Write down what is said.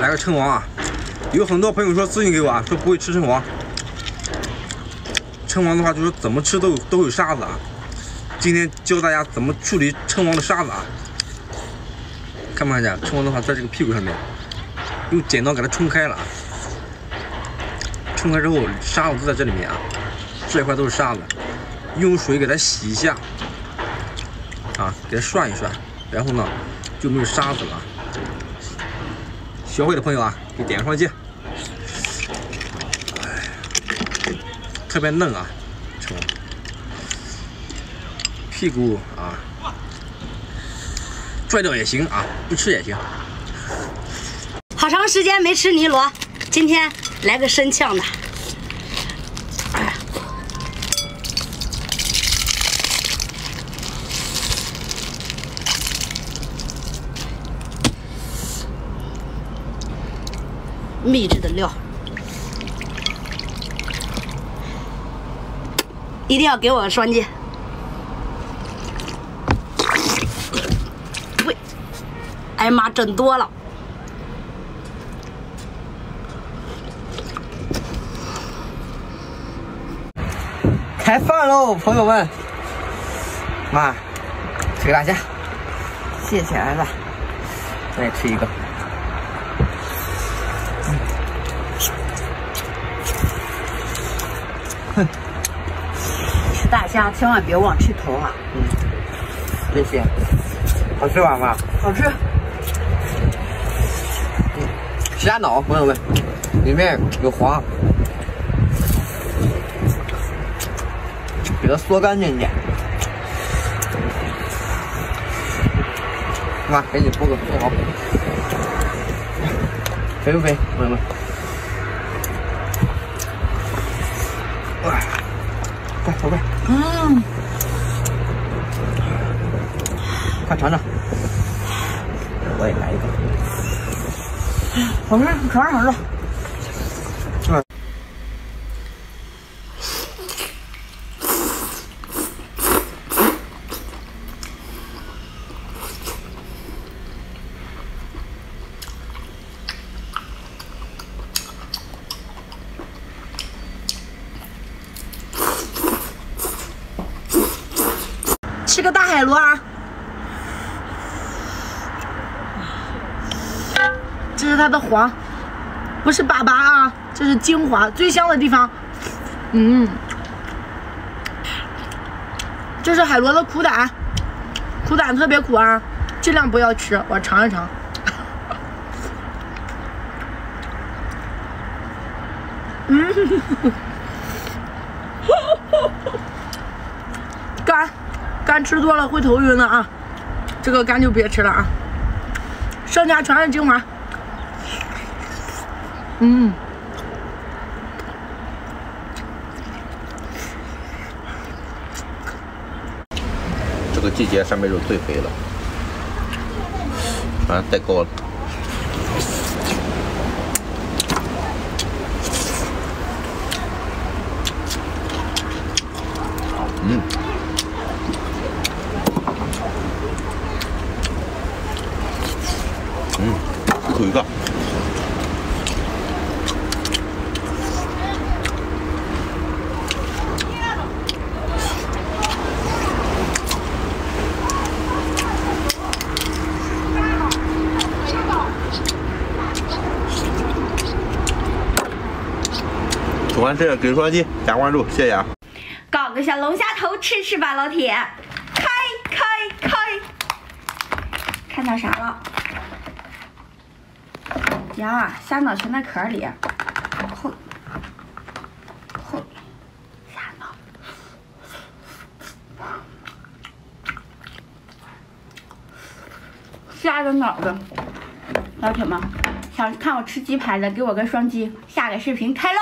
来个称王啊！有很多朋友说咨询给我啊，说不会吃称王。称王的话，就是怎么吃都都有沙子啊。今天教大家怎么处理称王的沙子啊。看没看见？称王的话，在这个屁股上面，用剪刀给它冲开了啊。冲开之后，沙子都在这里面啊，这一块都是沙子。用水给它洗一下，啊，给它涮一涮，然后呢，就没有沙子了。学会的朋友啊，给点个双击。哎特别嫩啊，成屁股啊，拽掉也行啊，不吃也行。好长时间没吃泥螺，今天来个生呛的。秘制的料。一定要给我个双击！喂，哎呀妈，整多了！开饭喽，朋友们！妈，吃个大虾，谢谢儿子，再吃一个。哼。大虾千万别忘吃头啊！嗯，谢谢，好吃吧，妈？好吃。虾脑，朋友们，里面有黄，给它嗦干净点。妈，给你剥个生蚝，肥不肥，朋友们？快，宝贝。嗯，快尝尝，我也来一个。好吃，尝尝尝尝。吃个大海螺啊！这是它的黄，不是粑粑啊，这是精华，最香的地方。嗯，这是海螺的苦胆，苦胆特别苦啊，尽量不要吃。我尝一尝。嗯，干。干吃多了会头晕的啊，这个干就别吃了啊。剩下全是精华。嗯，这个季节扇贝肉最肥了，啊，太高了。嗯。嗯，一口一个。喜欢吃给双击加关注，谢谢啊！搞个小龙虾头吃吃吧，老铁！开开开！看到啥了？呀，虾脑全在壳里，后后虾脑，虾的脑子，老铁们，想看我吃鸡排的，给我个双击，下个视频开喽！